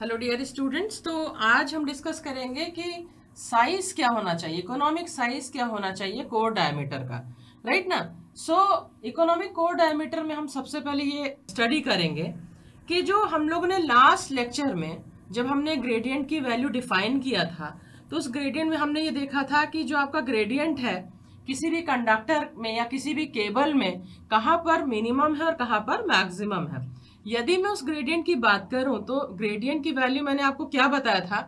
Hello dear students तो आज हम डिस्कस करेंगे कि साइज़ क्या होना चाहिए? इकोनॉमिक साइज़ क्या होना चाहिए कोर डायमीटर का? राइट ना? सो इकोनॉमिक कोर डायमीटर में हम सबसे पहले ये स्टडी करेंगे कि जो हम लोगों ने लास्ट लेक्चर में जब हमने ग्रेडियंट की वैल्यू डिफाइन किया था तो उस ग्रेडियंट में हमने ये देखा था कि जो आपका ग्रेडियंट है, किसी भी कंडक्टर में या किसी भी केबल में, कहाँ पर मिनिमम है और कहाँ पर मैक्सिमम है। यदि मैं उस ग्रेडियंट की बात करूँ तो ग्रेडियंट की वैल्यू मैंने आपको क्या बताया था?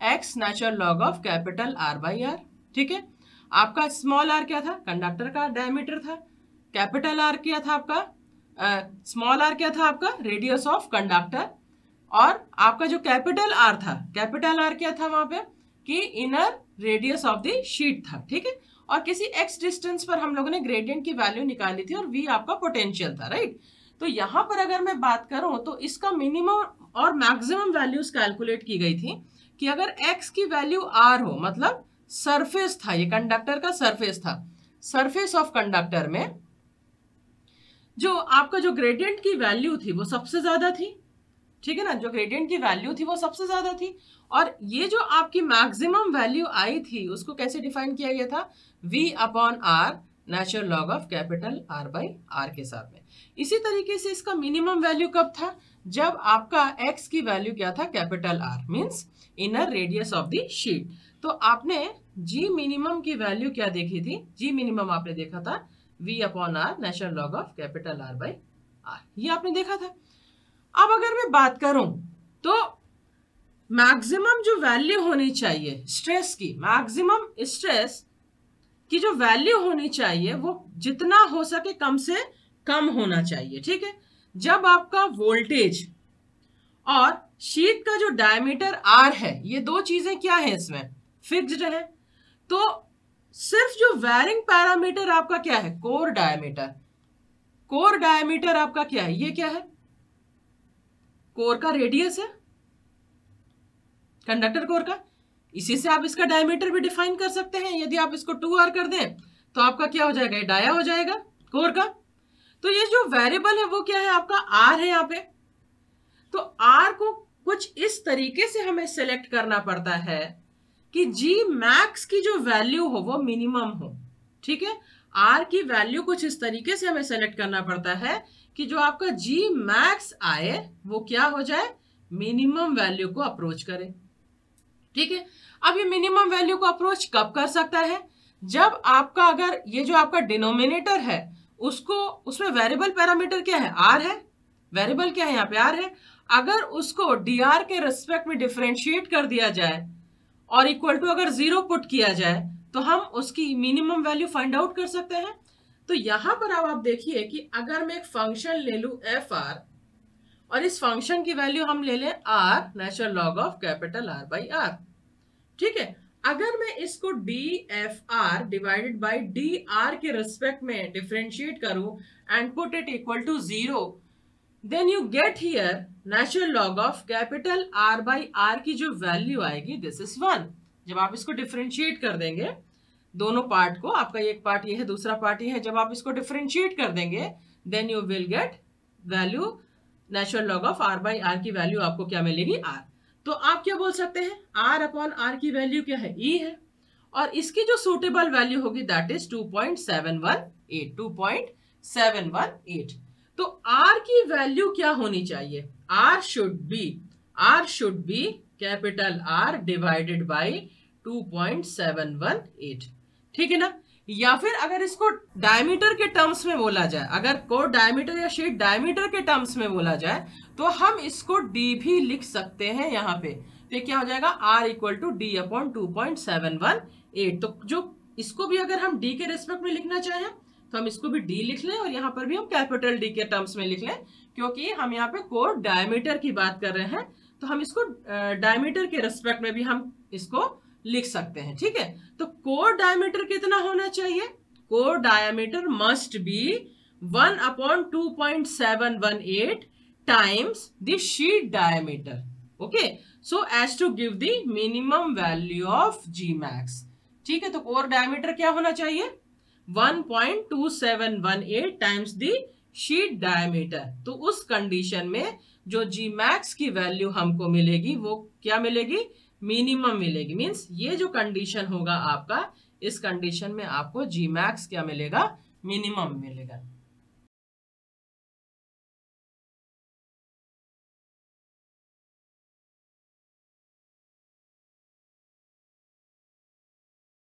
X natural log of capital R by R ठीक है? आपका स्मॉल आर क्या था? कंडक्टर का डायमीटर था। कैपिटल आर क्या था आपका? स्मॉल uh, आर क्या था आपका? रेडियस ऑफ़ कंडक्टर और आपका जो कैपिटल आर था कैपिटल आर क्या था वहाँ पे? कि inner radius of the sheet था ठीक है? और किसी एक्स डिस्टेंस पर हम लोगों ने ग्रेडियंट की वैल्यू निकाली थी और वी आपका पोटेंशियल था राइट तो यहाँ पर अगर मैं बात करूँ तो इसका मिनिमम और मैक्सिमम वैल्यूज़ कैलकुलेट की गई थी कि अगर x की वैल्यू r हो मतलब सरफेस था, ये कंडक्टर का सरफेस था सरफेस ऑफ़ कंडक्टर में जो आपका जो ग्रेडियंट की वैल्यू थी, वो सबसे ज़्यादा थी, ठीक है ना? जो ग्रेडियंट की वैल्यू थी, वो सबसे ज़्यादा थी। और ये जो आपकी मैक्सिमम वैल्यू आई थी, उसको कैसे डिफाइन किया गया था? V upon R natural log of capital R by R के साथ में। इसी तरीके से इसका मिनिमम वैल्यू कब था? जब आपका एक्स की वैल्यू क्या था? Capital R means inner radius of the sheet तो आपने जी मिनिमम की वैल्यू क्या देखी थी? जी मिनिमम आपने देखा था? V upon R natural log of capital R by R ये आपने देखा था। अब अगर मैं बात करूँ तो मैक्सिमम जो वैल्यू होनी चाहिए स्ट्रेस की मैक्सिमम स्ट्रेस की जो वैल्यू होनी चाहिए, वो जितना हो सके कम से कम होना चाहिए, ठीक है? जब आपका वोल्टेज और शीट का जो डायमीटर आर है, ये दो चीज़ें क्या है इसमें? फिक्स्ड है। तो सिर्फ़ जो वायरिंग पैरामीटर आपका क्या है? कोर डायमीटर कोर डायमीटर आपका क्या है? ये क्या है? कोर का रेडियस है। कंडक्टर कोर का? इसी से आप इसका डायमीटर भी डिफाइन कर सकते हैं। यदि आप इसको टू आर कर दें तो आपका क्या हो जाएगा? डाया हो जाएगा कोर का। तो ये जो वेरिएबल है, वो क्या है आपका? आर है यहाँ पे। तो आर को कुछ इस तरीके से हमें सेलेक्ट करना पड़ता है कि जी मैक्स की जो वैल्यू हो, वो मिनिमम हो। ठीक है? आर की वैल्यू कुछ इस तरीके से हमें सेलेक्ट करना पड़ता है कि जो आपका जी मैक्स आए, वो क्या हो जाए? मिनिमम वैल्यू को अप्रोच करे। ठीक है? अब ये मिनिमम वैल्यू को अप्रोच कब कर सकता है? जब आपका अगर ये जो आपका डिनोमिनेटर है, उसको, उसमें वेरिएबल पैरामीटर क्या है? आर है। वेरिएबल क्या है? यहाँ पे आर है। अगर उसको डी आर के रेस्पेक्ट में डिफ्रेंशिएट कर दिया जाए और इक्वल टू अगर ज़ीरो पुट किया जाए तो हम उसकी मिनिमम वैल्यू फाइंड आउट कर सकते हैं। तो यहाँ पर अब आप देखिए कि अगर मैं एक फ़ंक्शन ले लू एफ़ आर और इस फ़ंक्शन की वैल्यू हम ले लें R natural log of capital R by R ठीक है? अगर मैं इसको D F R divided by D R के रिस्पेक्ट में डिफ्रेंशिएट करूँ and put it equal to zero then you get here natural log of capital R by R की जो वैल्यू आएगी दिस इज़ वन जब आप इसको डिफ्रेंशिएट कर देंगे, दोनों पार्ट को, आपका एक पार्ट ये है, दूसरा पार्ट ये है, जब आप इसको डिफ्रेंशिएट कर देंगे then you will get value natural log of R by R की वैल्यू आपको क्या मिलेगी आर तो आप क्या बोल सकते हैं? आर अपॉन आर की वैल्यू क्या है? ई e है। और इसकी जो सुटेबल वैल्यू होगी that is two point seven one eight two point seven one eight तो आर की वैल्यू क्या होनी चाहिए? R should be R should be capital R divided by two point seven one eight ठीक है ना? या फिर अगर इसको डायमीटर के टर्म्स में बोला जाए, अगर कोर डायमीटर या शीट डायमीटर के टर्म्स में बोला जाए तो हम इसको डी भी लिख सकते हैं यहाँ पे। तो क्या हो जाएगा? R equal to D upon two point seven one eight तो जो इसको भी अगर हम डी के रेस्पेक्ट में लिखना चाहें तो हम इसको भी डी लिख लें और यहाँ पर भी हम कैपिटल डी के टर्म्स में लिख लें, क्योंकि हम यहाँ पे कोर डायमीटर की बात कर रहे हैं। तो हम इसको डायमीटर के रेस्पेक्ट में भी हम इसको लिख सकते हैं, ठीक है? तो कोर डायमीटर कितना होना चाहिए? Core diameter must be one upon two point seven one eight times the sheet diameter okay so as to give the minimum value of G max ठीक है? तो कोर डायमीटर क्या होना चाहिए? 1.2718 टाइम्स द शीट डायमीटर तो उस condition में जो जी मैक्स की वैल्यू हमको मिलेगी, वो क्या मिलेगी? मिनिमम मिलेगी। मीन्स ये जो कंडीशन होगा आपका, इस कंडीशन में आपको जी मैक्स क्या मिलेगा? मिनिमम मिलेगा।